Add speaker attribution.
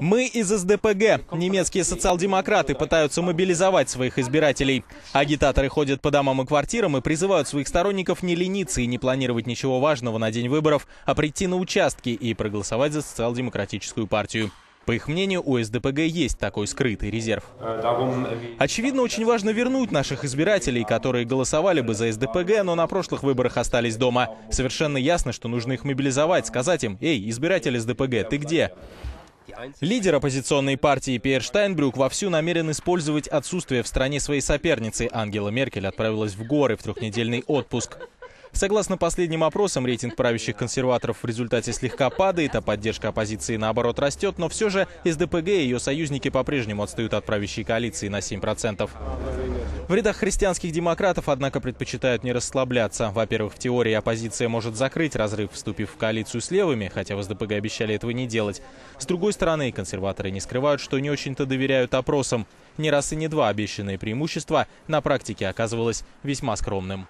Speaker 1: Мы из СДПГ. Немецкие социал-демократы пытаются мобилизовать своих избирателей. Агитаторы ходят по домам и квартирам и призывают своих сторонников не лениться и не планировать ничего важного на день выборов, а прийти на участки и проголосовать за социал-демократическую партию. По их мнению, у СДПГ есть такой скрытый резерв. Очевидно, очень важно вернуть наших избирателей, которые голосовали бы за СДПГ, но на прошлых выборах остались дома. Совершенно ясно, что нужно их мобилизовать, сказать им, «Эй, избиратель СДПГ, ты где?» Лидер оппозиционной партии Пьер Штайнбрюк вовсю намерен использовать отсутствие в стране своей соперницы. Ангела Меркель отправилась в горы в трехнедельный отпуск. Согласно последним опросам, рейтинг правящих консерваторов в результате слегка падает, а поддержка оппозиции наоборот растет, но все же СДПГ и ее союзники по-прежнему отстают от правящей коалиции на 7%. В рядах христианских демократов, однако, предпочитают не расслабляться. Во-первых, в теории оппозиция может закрыть разрыв, вступив в коалицию с левыми, хотя в СДПГ обещали этого не делать. С другой стороны, консерваторы не скрывают, что не очень-то доверяют опросам. Не раз и не два обещанное преимущество на практике оказывалось весьма скромным.